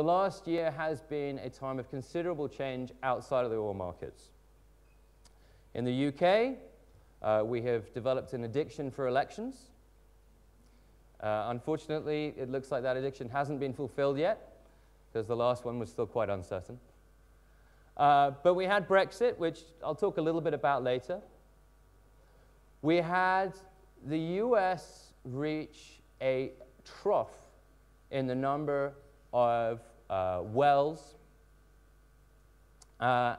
the last year has been a time of considerable change outside of the oil markets. In the UK, uh, we have developed an addiction for elections. Uh, unfortunately, it looks like that addiction hasn't been fulfilled yet, because the last one was still quite uncertain. Uh, but we had Brexit, which I'll talk a little bit about later. We had the US reach a trough in the number of uh, wells. Uh,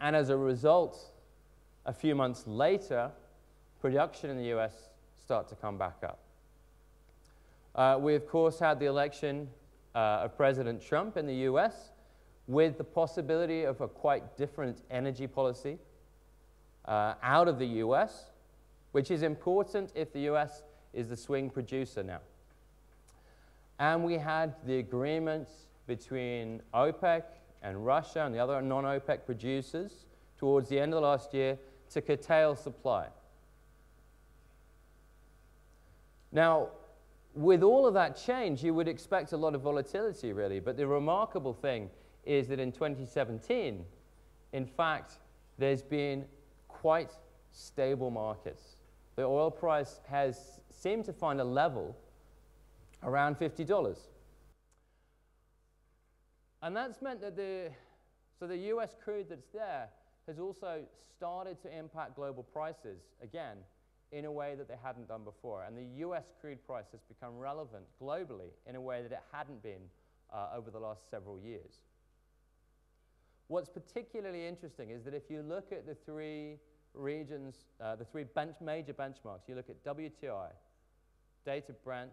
and as a result, a few months later, production in the US start to come back up. Uh, we, of course, had the election uh, of President Trump in the US with the possibility of a quite different energy policy uh, out of the US, which is important if the US is the swing producer now. And we had the agreements between OPEC and Russia and the other non-OPEC producers towards the end of last year to curtail supply. Now, with all of that change, you would expect a lot of volatility, really. But the remarkable thing is that in 2017, in fact, there's been quite stable markets. The oil price has seemed to find a level around $50. And that's meant that the, so the US crude that's there has also started to impact global prices again in a way that they hadn't done before. And the US crude price has become relevant globally in a way that it hadn't been uh, over the last several years. What's particularly interesting is that if you look at the three regions, uh, the three bench major benchmarks, you look at WTI, Dated Brent,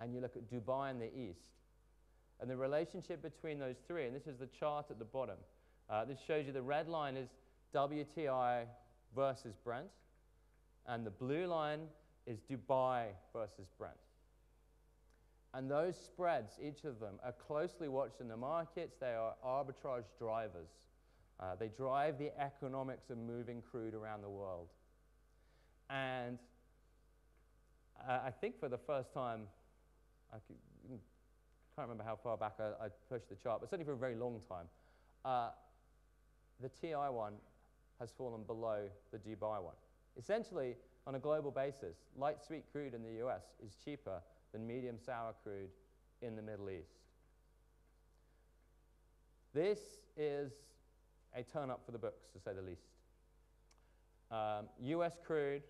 and you look at Dubai in the east. And the relationship between those three, and this is the chart at the bottom. Uh, this shows you the red line is WTI versus Brent, and the blue line is Dubai versus Brent. And those spreads, each of them, are closely watched in the markets. They are arbitrage drivers. Uh, they drive the economics of moving crude around the world. And uh, I think for the first time I can't remember how far back I, I, pushed the chart, but certainly for a very long time, uh, the TI one has fallen below the Dubai one. Essentially, on a global basis, light sweet crude in the US is cheaper than medium sour crude in the Middle East. This is a turn up for the books, to say the least. Um, US crude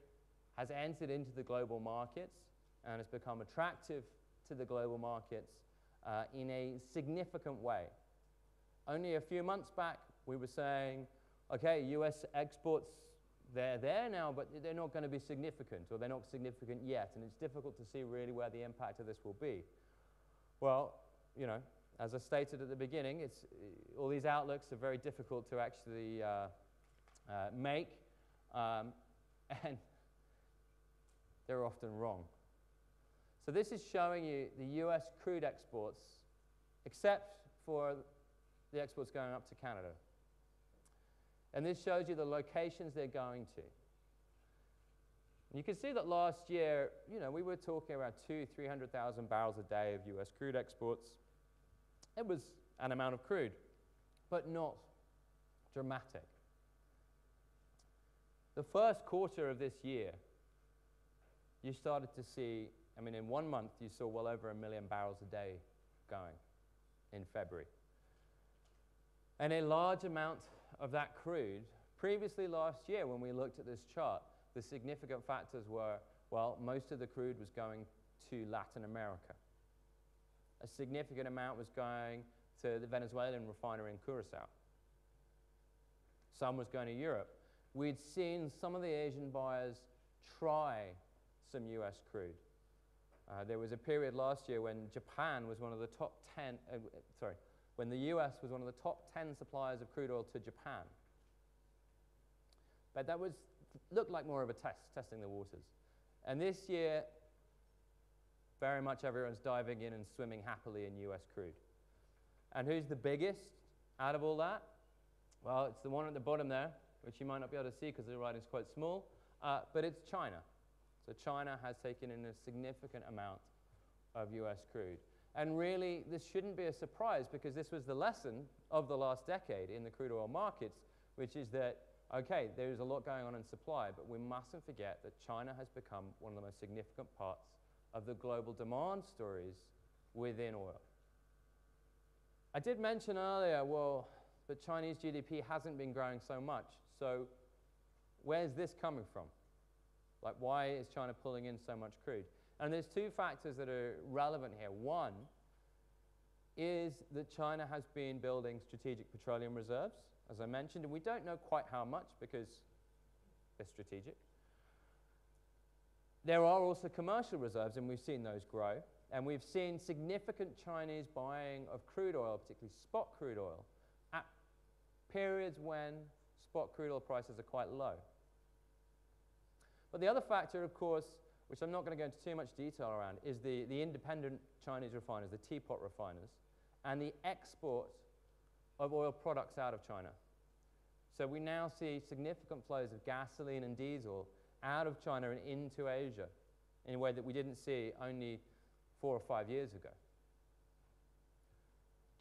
has entered into the global markets and has become attractive to the global markets uh, in a significant way. Only a few months back, we were saying, okay, US exports, they're there now, but they're not going to be significant, or they're not significant yet, and it's difficult to see really where the impact of this will be. Well, you know, as I stated at the beginning, it's, all these outlooks are very difficult to actually uh, uh, make, um, and they're often wrong. So this is showing you the US crude exports, except for the exports going up to Canada. And this shows you the locations they're going to. You can see that last year, you know, we were talking about two, 300,000 barrels a day of US crude exports. It was an amount of crude, but not dramatic. The first quarter of this year, you started to see I mean, in one month, you saw well over a million barrels a day going in February. And a large amount of that crude, previously last year when we looked at this chart, the significant factors were, well, most of the crude was going to Latin America. A significant amount was going to the Venezuelan refinery in Curacao. Some was going to Europe. We'd seen some of the Asian buyers try some US crude. Uh, there was a period last year when Japan was one of the top 10, uh, sorry, when the US was one of the top 10 suppliers of crude oil to Japan. But that was, looked like more of a test, testing the waters. And this year, very much everyone's diving in and swimming happily in US crude. And who's the biggest out of all that? Well, it's the one at the bottom there, which you might not be able to see because the writing's quite small, uh, but it's China. So China has taken in a significant amount of US crude. And really, this shouldn't be a surprise because this was the lesson of the last decade in the crude oil markets, which is that, okay, there's a lot going on in supply, but we mustn't forget that China has become one of the most significant parts of the global demand stories within oil. I did mention earlier, well, that Chinese GDP hasn't been growing so much. So where's this coming from? Like, why is China pulling in so much crude? And there's two factors that are relevant here. One is that China has been building strategic petroleum reserves, as I mentioned, and we don't know quite how much because they're strategic. There are also commercial reserves, and we've seen those grow. And we've seen significant Chinese buying of crude oil, particularly spot crude oil, at periods when spot crude oil prices are quite low. But the other factor, of course, which I'm not going to go into too much detail around, is the, the independent Chinese refiners, the teapot refiners, and the export of oil products out of China. So we now see significant flows of gasoline and diesel out of China and into Asia in a way that we didn't see only four or five years ago.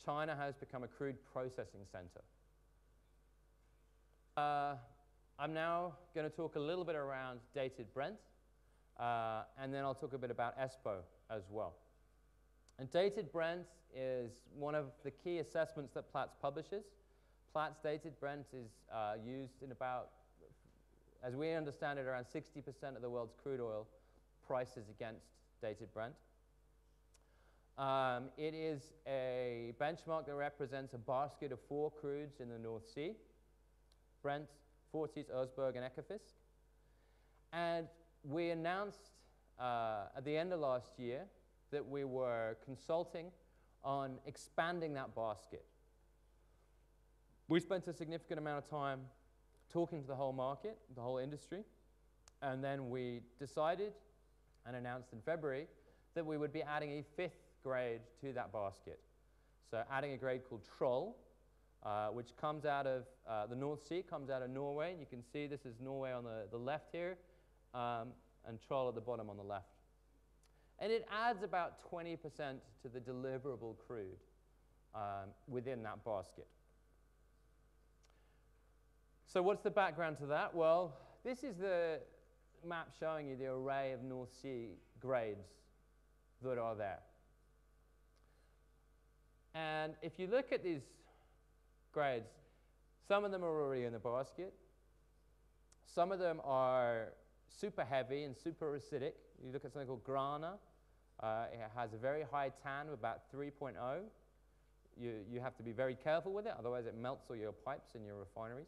China has become a crude processing center. Uh, I'm now going to talk a little bit around dated Brent, uh, and then I'll talk a bit about ESPO as well. And dated Brent is one of the key assessments that Platts publishes. Platts dated Brent is uh, used in about, as we understand it, around 60% of the world's crude oil prices against dated Brent. Um, it is a benchmark that represents a basket of four crudes in the North Sea Brent, Forties, Oseberg and Ekofisk. And we announced uh, at the end of last year that we were consulting on expanding that basket. We spent a significant amount of time talking to the whole market, the whole industry, and then we decided and announced in February that we would be adding a fifth grade to that basket. So adding a grade called Troll, uh, which comes out of uh, the North Sea, comes out of Norway. You can see this is Norway on the, the left here, um, and Troll at the bottom on the left. And it adds about 20% to the deliverable crude um, within that basket. So what's the background to that? Well, this is the map showing you the array of North Sea grades that are there. And if you look at these grades, some of them are already in the basket. Some of them are super heavy and super acidic. You look at something called Grane. Uh, it has a very high TAN of about 3.0. You, you have to be very careful with it, otherwise it melts all your pipes in your refineries.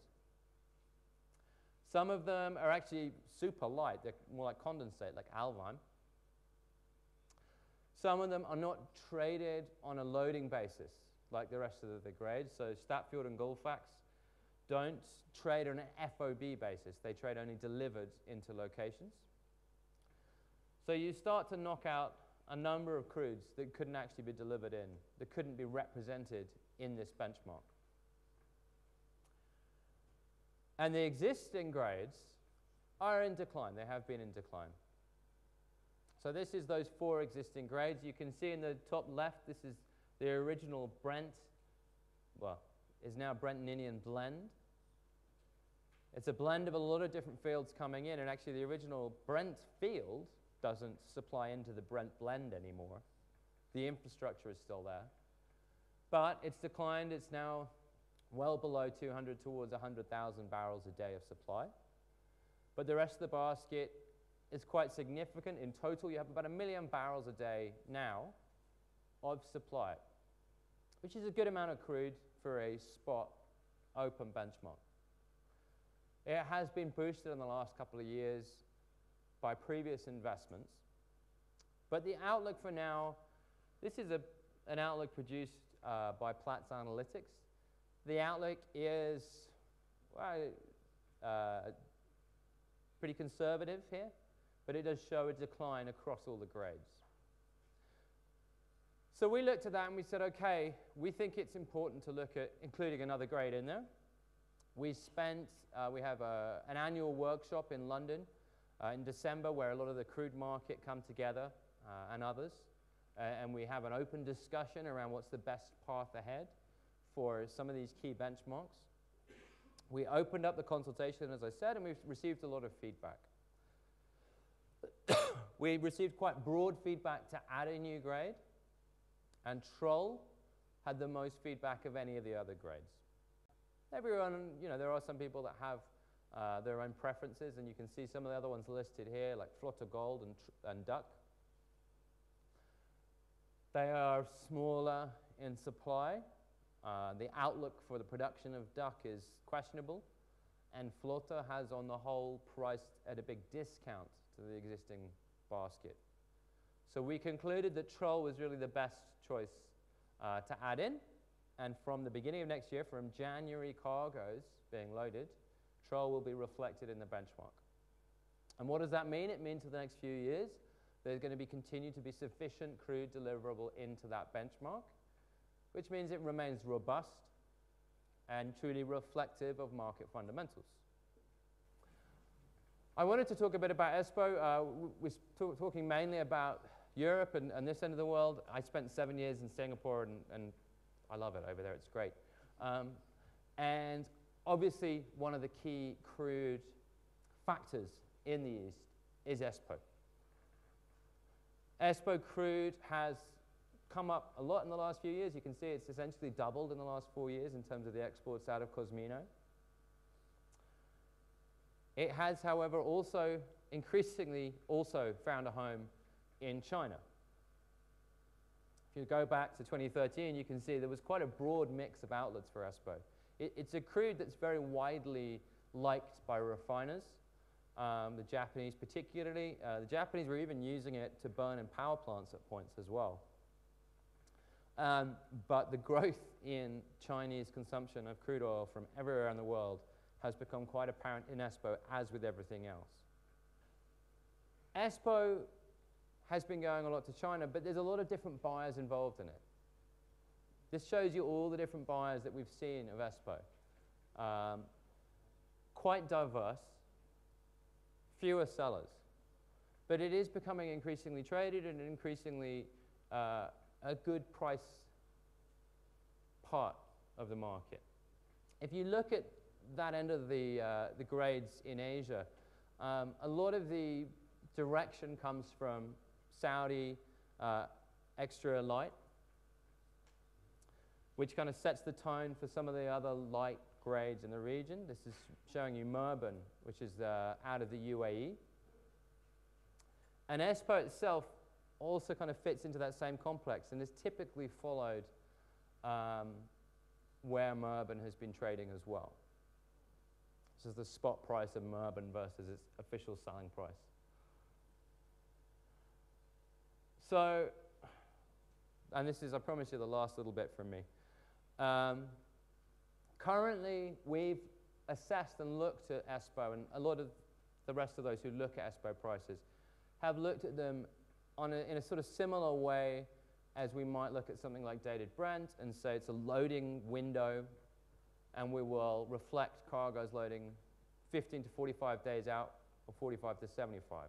Some of them are actually super light. They're more like condensate, like Alvheim. Some of them are not traded on a loading basis like the rest of the, grades. So Statfjord and Gullfaks don't trade on an FOB basis. They trade only delivered into locations. So you start to knock out a number of crudes that couldn't actually be delivered in, that couldn't be represented in this benchmark. And the existing grades are in decline. They have been in decline. So this is those four existing grades. You can see in the top left, this is the original Brent, well, is now Brent Ninian blend. It's a blend of a lot of different fields coming in, and actually the original Brent field doesn't supply into the Brent blend anymore. The infrastructure is still there. But it's declined, it's now well below 200 towards 100,000 barrels a day of supply. But the rest of the basket is quite significant. In total, you have about a million barrels a day now of supply, which is a good amount of crude for a spot open benchmark. It has been boosted in the last couple of years by previous investments. But the outlook for now, this is a, an outlook produced uh, by Platts Analytics. The outlook is well, uh, pretty conservative here but it does show a decline across all the grades. So we looked at that and we said, okay, we think it's important to look at including another grade in there. We spent, uh, we have a, an annual workshop in London uh, in December where a lot of the crude market come together uh, and others. uh, and we have an open discussion around what's the best path ahead for some of these key benchmarks. We opened up the consultation, as I said, and we've received a lot of feedback. we received quite broad feedback to add a new grade, and Troll had the most feedback of any of the other grades. Everyone, you know, there are some people that have uh, their own preferences, and you can see some of the other ones listed here, like Flotta Gold and, and DUC. They are smaller in supply. Uh, the outlook for the production of DUC is questionable, and Flotta has, on the whole, priced at a big discount to the existing basket. So we concluded that Troll was really the best choice uh, to add in, and from the beginning of next year, from January cargoes being loaded, Troll will be reflected in the benchmark. And what does that mean? It means for the next few years, there's going to be continued to be sufficient crude deliverable into that benchmark, which means it remains robust and truly reflective of market fundamentals. I wanted to talk a bit about ESPO. Uh, we're talking mainly about Europe and, and, this end of the world. I spent seven years in Singapore and, and I love it over there. It's great. Um, and obviously, one of the key crude factors in the East is ESPO. ESPO crude has come up a lot in the last few years. You can see it's essentially doubled in the last four years in terms of the exports out of Kozmino. It has, however, also increasingly also found a home in China. If you go back to 2013, you can see there was quite a broad mix of outlets for ESPO. It, it's a crude that's very widely liked by refiners um, the Japanese particularly. Uh, the Japanese were even using it to burn in power plants at points as well. Um, but the growth in Chinese consumption of crude oil from everywhere around the world has become quite apparent in ESPO, as with everything else. ESPO has been going a lot to China, but there's a lot of different buyers involved in it. This shows you all the different buyers that we've seen of ESPO. Um, quite diverse fewer sellers. But it is becoming increasingly traded and increasingly uh, a good price part of the market. If you look at that end of the, uh, the grades in Asia, um, a lot of the direction comes from Saudi uh, extra light, which kind of sets the tone for some of the other light grades in the region. This is showing you Murban, which is uh, out of the UAE. And ESPO itself also kind of fits into that same complex and is typically followed um, where Murban has been trading as well. This is the spot price of Murban versus its official selling price. So, and this is, I promise you, the last little bit from me. Um, Currently, we've assessed and looked at ESPO, and a lot of the rest of those who look at ESPO prices have looked at them a, in a sort of similar way as we might look at something like dated Brent and say it's a loading window, and we will reflect cargoes loading 15 to 45 days out or 45 to 75.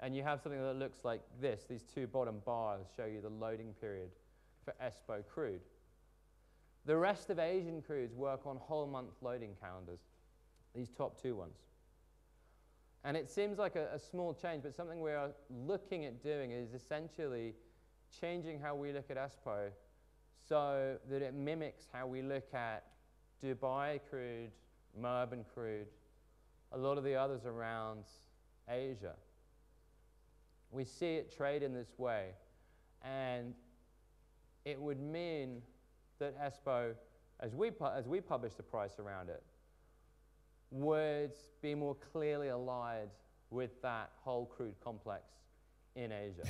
And you have something that looks like this. These two bottom bars show you the loading period for ESPO crude. The rest of Asian crudes work on whole month loading calendars, these top two ones. And it seems like a, a, small change, but something we are looking at doing is essentially changing how we look at ESPO so that it mimics how we look at Dubai crude, Murban crude, a lot of the others around Asia. We see it trade in this way, and it would mean that ESPO, as we, as we publish the price around it, would be more clearly allied with that whole crude complex in Asia.